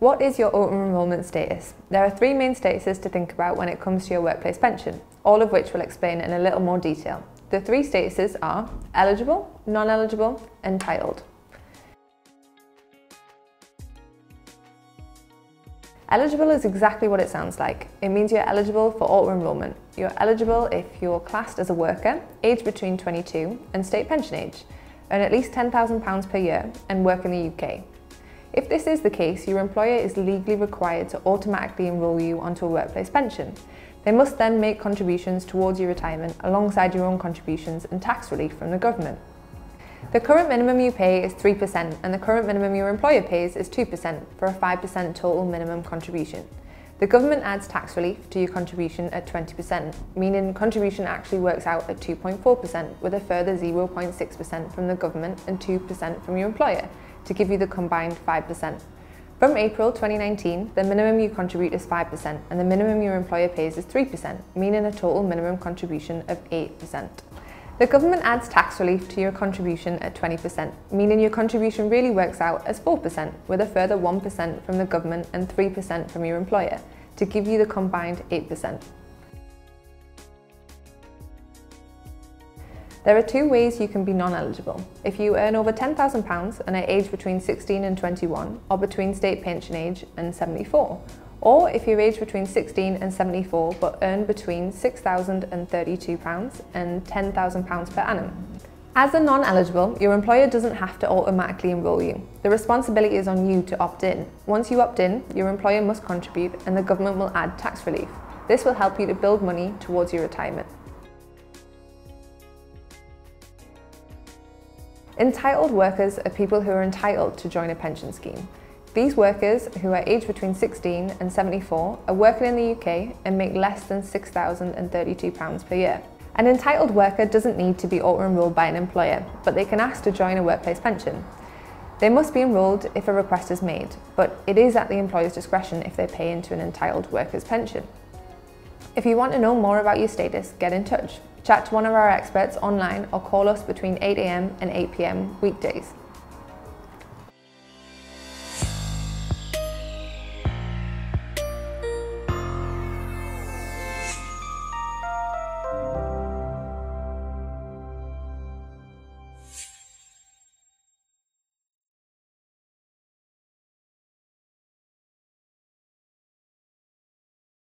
What is your auto enrolment status? There are three main statuses to think about when it comes to your workplace pension, all of which we'll explain in a little more detail. The three statuses are eligible, non-eligible, entitled. Eligible is exactly what it sounds like. It means you're eligible for auto-enrolment. You're eligible if you're classed as a worker, aged between 22 and state pension age, earn at least £10,000 per year and work in the UK. If this is the case, your employer is legally required to automatically enrol you onto a workplace pension. They must then make contributions towards your retirement alongside your own contributions and tax relief from the government. The current minimum you pay is 3% and the current minimum your employer pays is 2% for a 5% total minimum contribution. The government adds tax relief to your contribution at 20%, meaning contribution actually works out at 2.4% with a further 0.6% from the government and 2% from your employer to give you the combined 5%. From April 2019, the minimum you contribute is 5% and the minimum your employer pays is 3%, meaning a total minimum contribution of 8%. The government adds tax relief to your contribution at 20%, meaning your contribution really works out as 4%, with a further 1% from the government and 3% from your employer, to give you the combined 8%. There are two ways you can be non-eligible. If you earn over £10,000 and are aged between 16 and 21, or between state pension age and 74, or if you're aged between 16 and 74 but earn between £6,032 and £10,000 per annum. As a non-eligible, your employer doesn't have to automatically enrol you. The responsibility is on you to opt in. Once you opt in, your employer must contribute and the government will add tax relief. This will help you to build money towards your retirement. Entitled workers are people who are entitled to join a pension scheme. These workers, who are aged between 16 and 74, are working in the UK and make less than £6,032 per year. An entitled worker doesn't need to be auto-enrolled by an employer, but they can ask to join a workplace pension. They must be enrolled if a request is made, but it is at the employer's discretion if they pay into an entitled worker's pension. If you want to know more about your status, get in touch. Chat to one of our experts online or call us between 8am and 8pm weekdays.